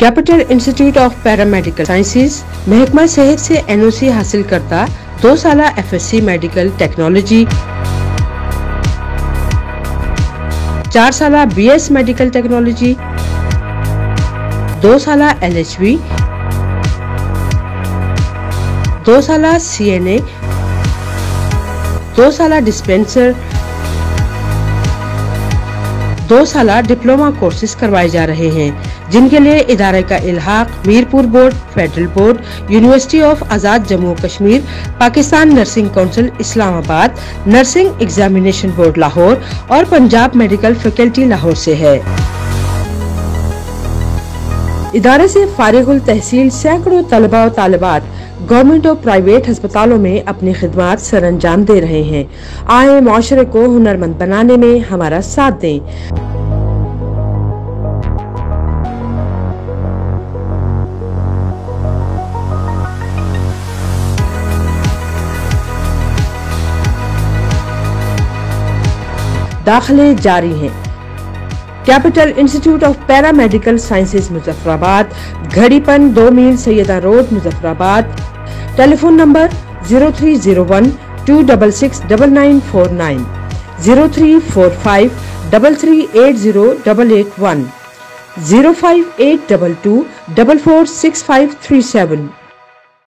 Capital institute of paramedical sciences महकमा सेहत से एनओसी हासिल करता दो साल एफएससी मेडिकल टेक्नोलॉजी। चार साल बीएस मेडिकल टेक्नोलॉजी। दो साल एलएचबी दो साल सीएनए दो साल डिस्पेंसर। दो साल डिप्लोमा कोर्सेज करवाए जा रहे हैं, जिनके लिए इदारे का इलाहाक Mirpur board, federal board, university of Azad Jammu Kashmir, Pakistan nursing council, Islamabad, nursing examination board Lahore और पंजाब मेडिकल फैकल्टी लाहौर ऐसी है। इदारे से फारिगुल तहसील सैकड़ों तलबा और तालिबात गवर्नमेंट और प्राइवेट अस्पतालों में अपनी खिदमत सर अंजाम दे रहे हैं। आए माशरे को हुनरमंद बनाने में हमारा साथ दें। दाखिले जारी हैं। Capital institute of para medical sciences Muzaffarabad. Gharipan दो मील Syeda road, Muzaffarabad. Telephone number zero three zero one two double six double nine four nine. Zero three four five double three eight zero double eight one. Zero five eight double two double four six five three seven.